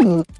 Mm-hmm.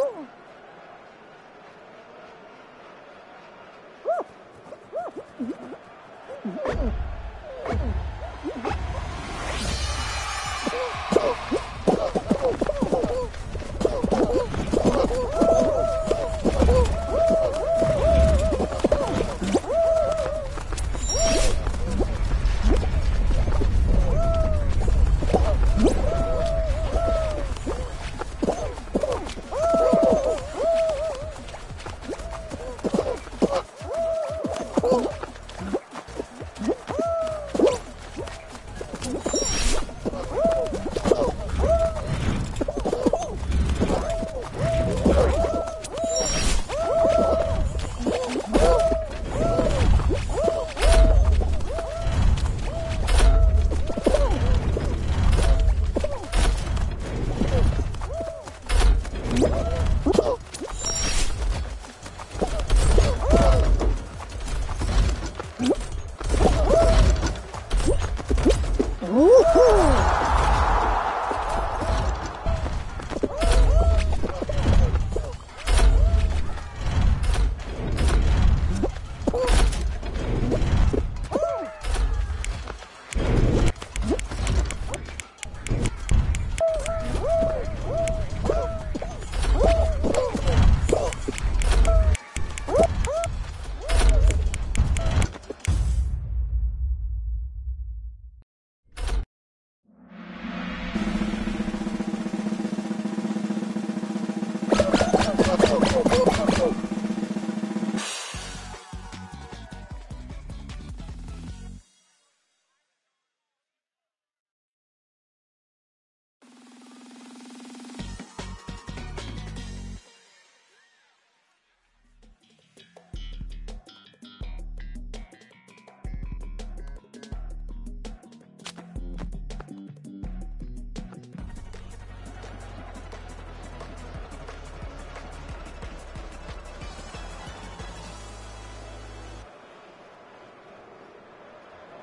Oh.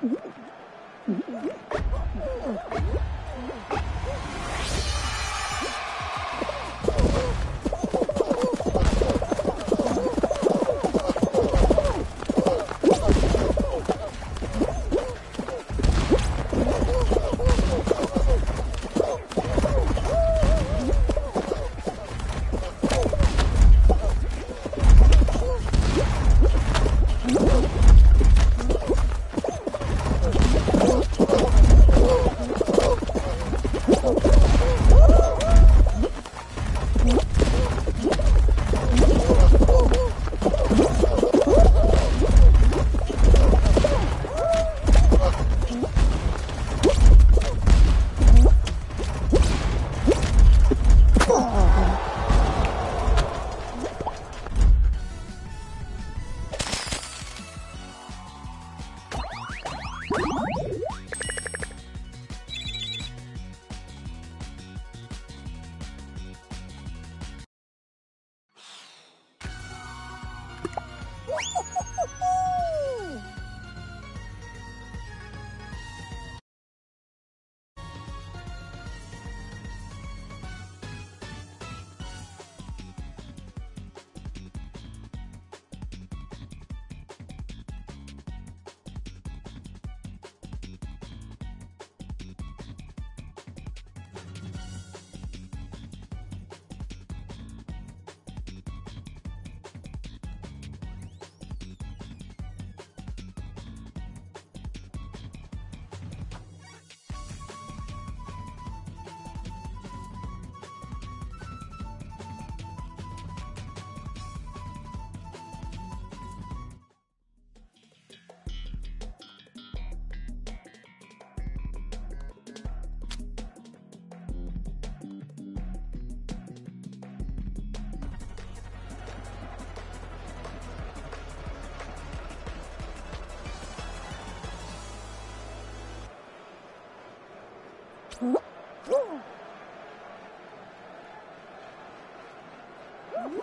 Mm-hmm.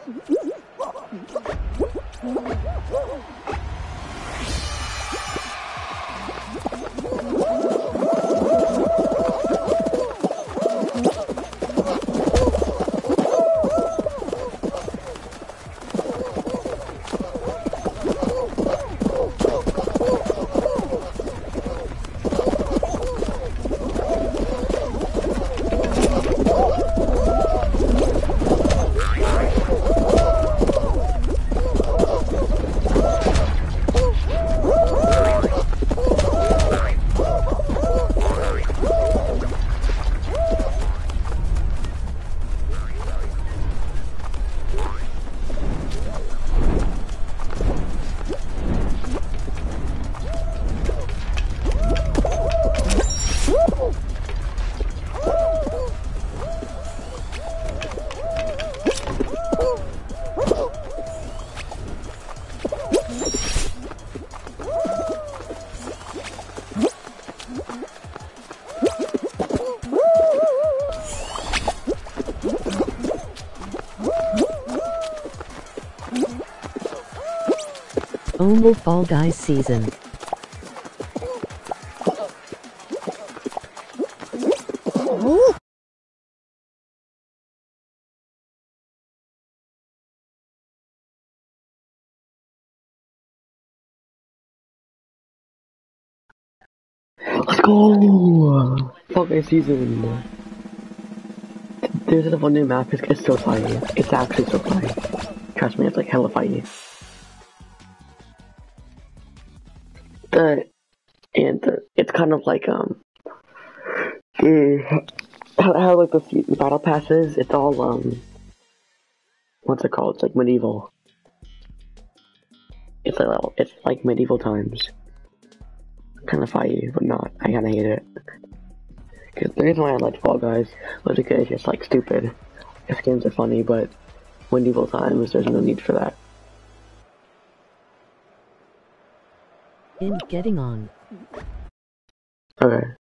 Oh, my God. Omo Fall Guys season. Let's go! Fall Guys season. There's a one new map, it's, it's so funny. It's actually so funny. Trust me, it's like hella funny. The, and the, it's kind of like, um, the, how, how like the battle passes, it's all, um, what's it called? It's like medieval. It's like, it's like medieval times kind of funny, but not. I kind of hate it. Because the reason why I like Fall Guys was because it's like stupid. This games are funny, but medieval times, there's no need for that. In getting on. Okay.